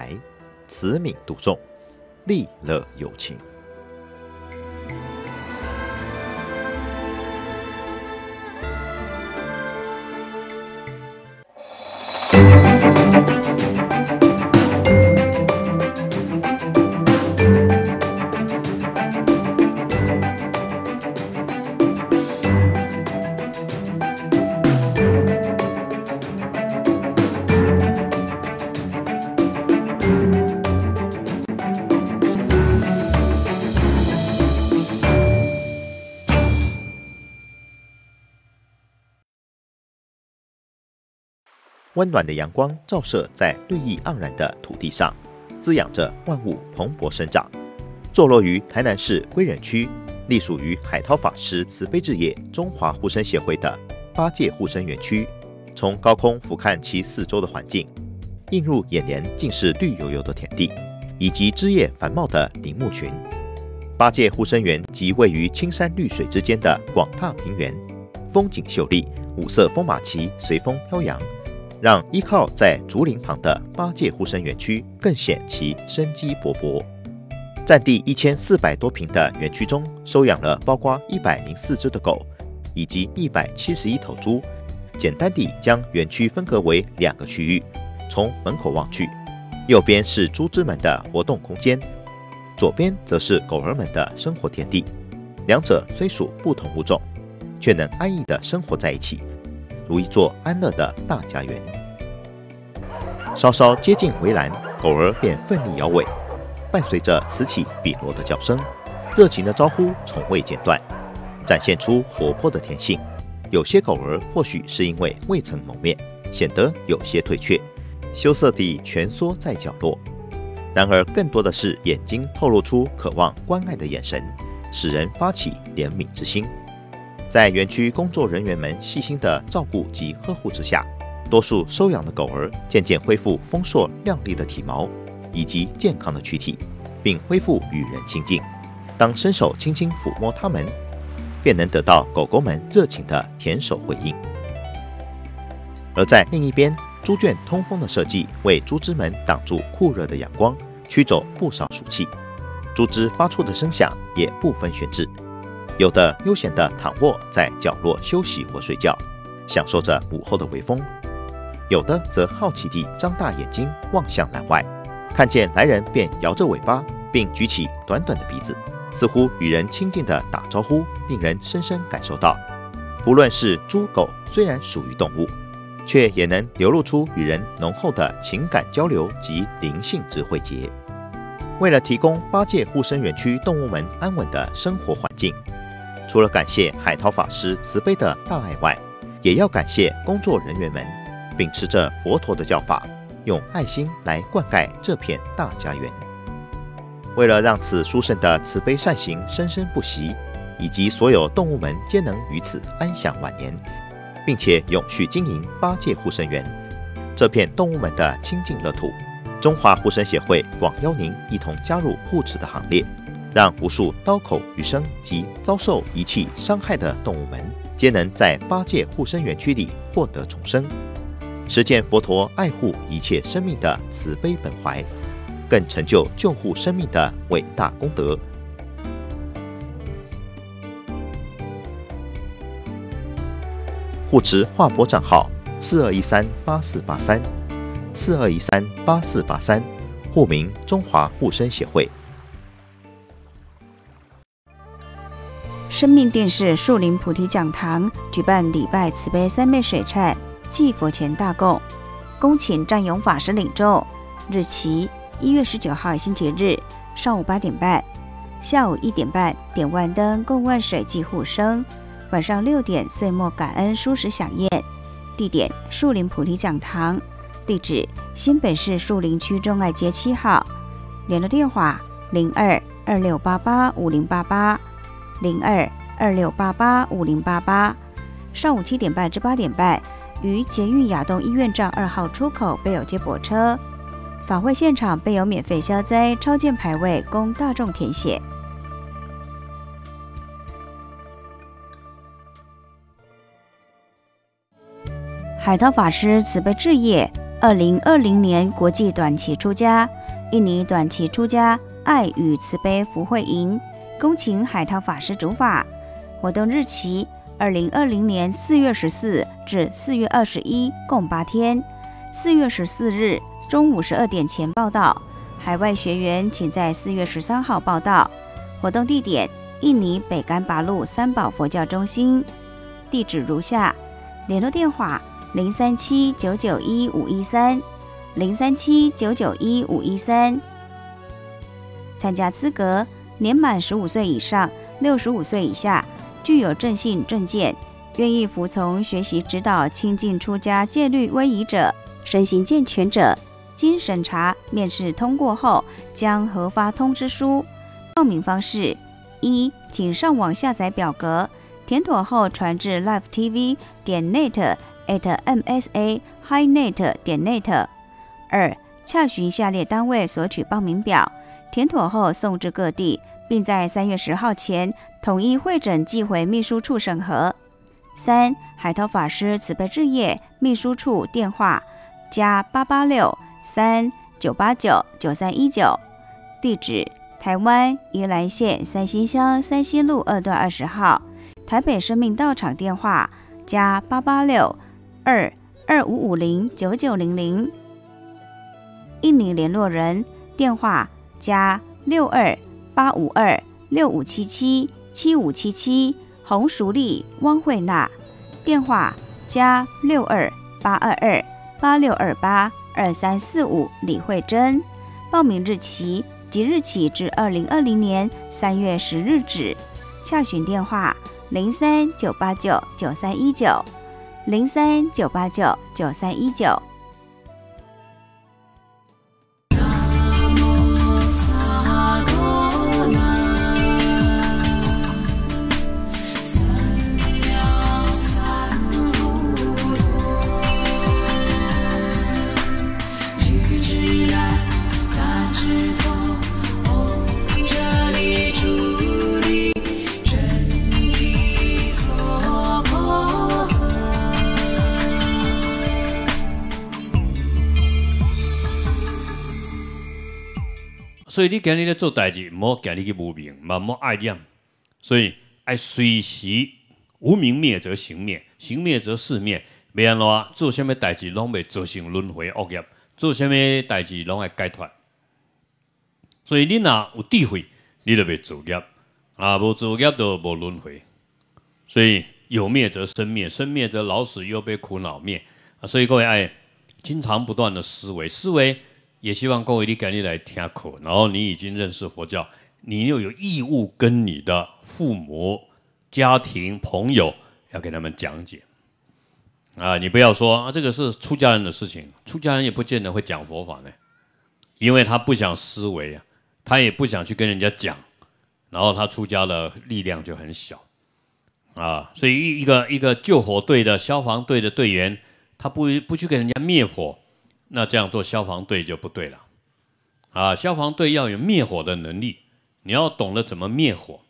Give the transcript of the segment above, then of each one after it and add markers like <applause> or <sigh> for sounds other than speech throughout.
来，慈悯度众，利乐有情。温暖的阳光照射在绿意盎然的土地上，滋养着万物蓬勃生长。坐落于台南市归仁区，隶属于海涛法师慈悲置业中华护生协会的八戒护生园区，从高空俯瞰其四周的环境，映入眼帘尽是绿油油的田地，以及枝叶繁茂的林木群。八戒护生园即位于青山绿水之间的广大平原，风景秀丽，五色风马旗随风飘扬。让依靠在竹林旁的八戒护生园区更显其生机勃勃。占地一千四百多平的园区中，收养了包括一百零四只的狗，以及一百七十一头猪。简单地将园区分隔为两个区域，从门口望去，右边是猪只们的活动空间，左边则是狗儿们的生活天地。两者虽属不同物种，却能安逸地生活在一起。如一座安乐的大家园。稍稍接近围栏，狗儿便奋力摇尾，伴随着此起彼落的叫声，热情的招呼从未间断，展现出活泼的天性。有些狗儿或许是因为未曾谋面，显得有些退却，羞涩地蜷缩在角落；然而更多的是眼睛透露出渴望关爱的眼神，使人发起怜悯之心。在园区工作人员们细心的照顾及呵护之下，多数收养的狗儿渐渐恢复丰硕亮丽的体毛以及健康的躯体，并恢复与人亲近。当伸手轻轻抚摸它们，便能得到狗狗们热情的舔手回应。而在另一边，猪圈通风的设计为猪只们挡住酷热的阳光，驱走不少暑气。猪只发出的声响也不分轩轾。有的悠闲地躺卧在角落休息或睡觉，享受着午后的微风；有的则好奇地张大眼睛望向栏外，看见来人便摇着尾巴，并举起短短的鼻子，似乎与人亲近地打招呼，令人深深感受到，不论是猪狗，虽然属于动物，却也能流露出与人浓厚的情感交流及灵性智慧结。为了提供八戒护生园区动物们安稳的生活环境。除了感谢海涛法师慈悲的大爱外，也要感谢工作人员们秉持着佛陀的教法，用爱心来灌溉这片大家园。为了让此殊胜的慈悲善行生生不息，以及所有动物们皆能于此安享晚年，并且永续经营八戒护生园这片动物们的清净乐土，中华护生协会广邀您一同加入护持的行列。让无数刀口余生及遭受遗弃伤害的动物们，皆能在八戒护生园区里获得重生，实践佛陀爱护一切生命的慈悲本怀，更成就救护生命的伟大功德。护持华博账号：四二一三八四八三，四二一三八四八三，户名：中华护生协会。生命电视树林菩提讲堂举办礼拜慈悲三昧水忏祭佛前大供，恭请占勇法师领咒。日期一月十九号星期日上午八点半，下午一点半点万灯供万水祭护生，晚上六点岁末感恩殊食飨宴。地点树林菩提讲堂，地址新北市树林区中爱街七号。联络电话零二二六八八五零八八。零二二六八八五零八八，上午七点半至八点半，于捷运亚东医院站二号出口备有接驳车。法会现场备有免费消灾超荐牌位供大众填写。海涛法师慈悲置业二零二零年国际短期出家，印尼短期出家爱与慈悲福慧营，恭请海涛法师主法。活动日期：二零二零年四月十四至四月二十一，共八天。四月十四日中午十二点前报到，海外学员请在四月十三号报到。活动地点：印尼北干拔路三宝佛教中心。地址如下：联络电话。零三七九九一五一三，零三七九九一五一三。参加资格：年满十五岁以上，六十五岁以下，具有正信证件，愿意服从学习指导亲近出家戒律威仪者，身心健全者，经审查面试通过后，将核发通知书。报名方式：一，请上网下载表格，填妥后传至 live tv 点 net。at msa highnet 点 net。二，洽询下列单位索取报名表，填妥后送至各地，并在三月十号前统一会诊寄回秘书处审核。三，海涛法师慈悲置业秘书处电话：加八八六三九八九九三一九，地址：台湾宜兰县三星乡三星路二段二十号。台北生命道场电话：加八八六。二二五五零九九零零，印尼联络人电话加六二八五二六五七七七五七七，红淑丽汪慧娜电话加六二八二二八六二八二三四五李慧珍，报名日期即日起至二零二零年三月十日止，洽询电话零三九八九九三一九。零三九八九九三一九。所以你今日咧做代志，唔好今日去无名，唔好爱念。所以爱随时无名灭则行灭，行灭则事灭。袂安怎做虾物代志，拢袂造成轮回恶业；做虾物代志，拢会解脱。所以你若有智慧，你就袂造业；啊，无造业就无轮回。所以有灭则生灭，生灭则老死又被苦恼灭。啊，所以各位爱经常不断的思维，思维。也希望各位你赶紧来听课，然后你已经认识佛教，你又有义务跟你的父母、家庭、朋友要给他们讲解啊！你不要说啊，这个是出家人的事情，出家人也不见得会讲佛法呢，因为他不想思维啊，他也不想去跟人家讲，然后他出家的力量就很小啊，所以一一个一个救火队的消防队的队员，他不不去给人家灭火。那这样做消防队就不对了，啊，消防队要有灭火的能力，你要懂得怎么灭火，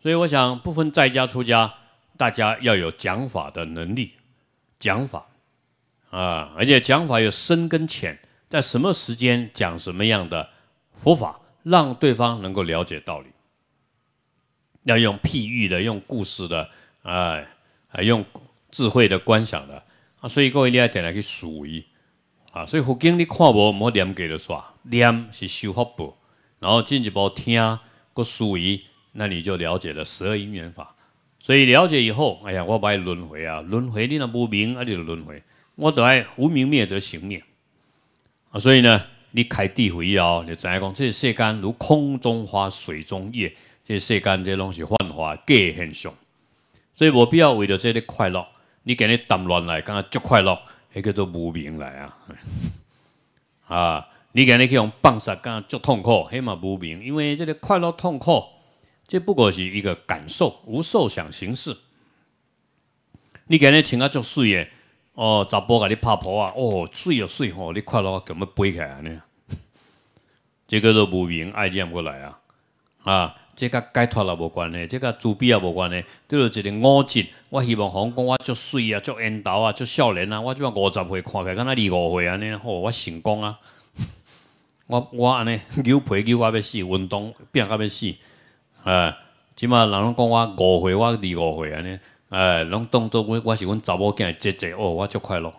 所以我想部分在家出家，大家要有讲法的能力，讲法，啊，而且讲法有深跟浅，在什么时间讲什么样的佛法，让对方能够了解道理，要用譬喻的，用故事的，哎，还用智慧的观想的，啊，所以各位你要点来去数一。啊，所以佛经你看无，毋好念给了煞，念是修福报，然后进一步听个属于，那你就了解了十二因缘法。所以了解以后，哎呀，我不爱轮回啊，轮回你若无明，啊，你就轮回，我都爱无明灭则行灭。啊，所以呢，你开智慧哦，你知影讲，这世间如空中花、水中月，这世间这拢是幻化假现象，所以无必要为了这个快乐，你今日谈乱来，感觉足快乐。迄叫做无明来啊！<laughs> 啊，你今日去用放杀，干足痛苦，迄嘛无明，因为这个快乐痛苦，这不过是一个感受，无受想行识。你今日穿啊足水诶，哦，查甫甲你拍婆啊，哦，水啊水吼，你快乐咁要飞起来呢？<laughs> 这个都无明爱念过来啊！啊，这甲解脱也无关系，这甲自闭也无关系，对着一个五级，我希望讲讲我足水啊，足缘投啊，足少年啊，我即摆五十岁看起来敢若二五岁安尼，吼，我成功啊！<laughs> 我我安尼扭皮扭到要死，运动变到要死，哎，即摆人拢讲我五岁，我二五岁安尼，哎，拢当作我我是阮查某囝姐姐哦，我足快乐，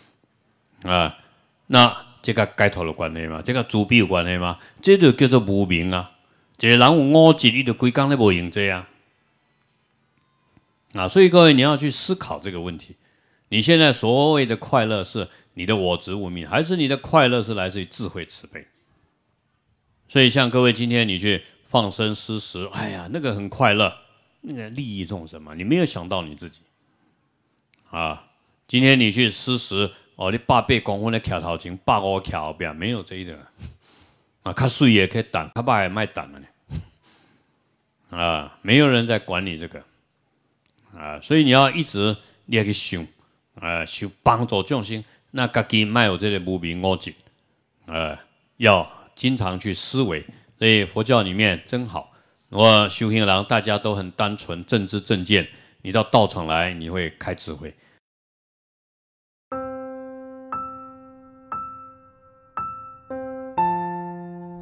<laughs> 啊，那这个解脱有关系嘛？这个自闭有关系嘛？这就叫做无明啊！一个人有五级，你就规工咧无用这样啊！所以各位你要去思考这个问题：你现在所谓的快乐是？你的我执无明，还是你的快乐是来自于智慧慈悲？所以，像各位今天你去放生施食，哎呀，那个很快乐，那个利益众生嘛，你没有想到你自己啊。今天你去施食，哦，你八倍公分的桥头前，八五桥后边没有这一点啊，较水也可以挡，较歹也卖挡了呢 <laughs> 啊，没有人在管你这个啊，所以你要一直你要去想啊，想帮助众生。那家己卖有这个无明恶执，啊，要经常去思维。所以佛教里面真好，我修行人大家都很单纯，正知正见。你到道场来，你会开智慧。